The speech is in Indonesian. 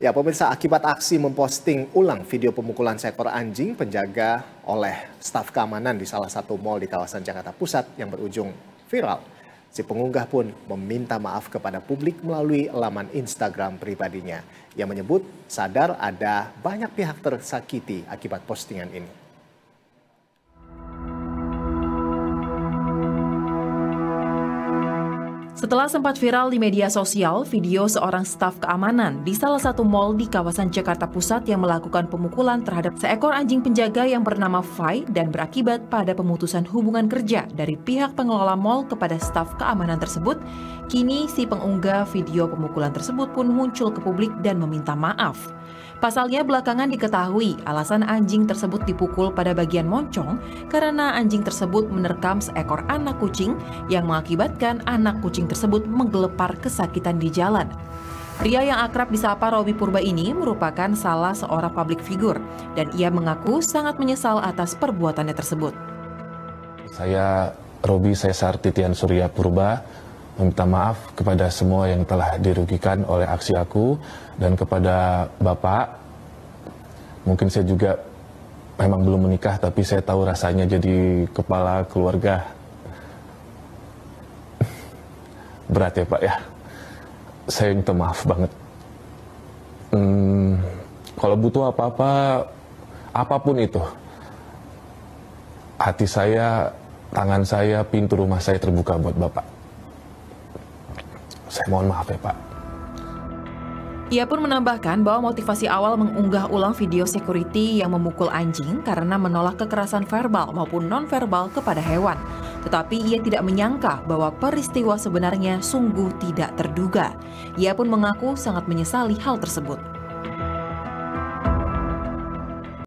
Ya, pemirsa, akibat aksi memposting ulang video pemukulan seekor anjing penjaga oleh staf keamanan di salah satu mal di kawasan Jakarta Pusat yang berujung viral. Si pengunggah pun meminta maaf kepada publik melalui laman Instagram pribadinya. Ia menyebut sadar ada banyak pihak tersakiti akibat postingan ini. Setelah sempat viral di media sosial, video seorang staf keamanan di salah satu mal di kawasan Jakarta Pusat yang melakukan pemukulan terhadap seekor anjing penjaga yang bernama Fai dan berakibat pada pemutusan hubungan kerja dari pihak pengelola mal kepada staf keamanan tersebut, kini si pengunggah video pemukulan tersebut pun muncul ke publik dan meminta maaf. Pasalnya belakangan diketahui alasan anjing tersebut dipukul pada bagian moncong karena anjing tersebut menerkam seekor anak kucing yang mengakibatkan anak kucing tersebut menggelepar kesakitan di jalan. Pria yang akrab disapa Robi Purba ini merupakan salah seorang publik figur dan ia mengaku sangat menyesal atas perbuatannya tersebut. Saya Robi Cesar Titian Surya Purba meminta maaf kepada semua yang telah dirugikan oleh aksi aku dan kepada Bapak. Mungkin saya juga memang belum menikah tapi saya tahu rasanya jadi kepala keluarga. Berat ya Pak ya. Saya minta maaf banget. Hmm, kalau butuh apa-apa, apa pun itu, hati saya, tangan saya, pintu rumah saya terbuka buat Bapak. Saya mohon maaf ya Pak. Ia pun menambahkan bahwa motivasi awal mengunggah ulang video security yang memukul anjing karena menolak kekerasan verbal maupun non-verbal kepada hewan. Tetapi ia tidak menyangka bahwa peristiwa sebenarnya sungguh tidak terduga. Ia pun mengaku sangat menyesali hal tersebut.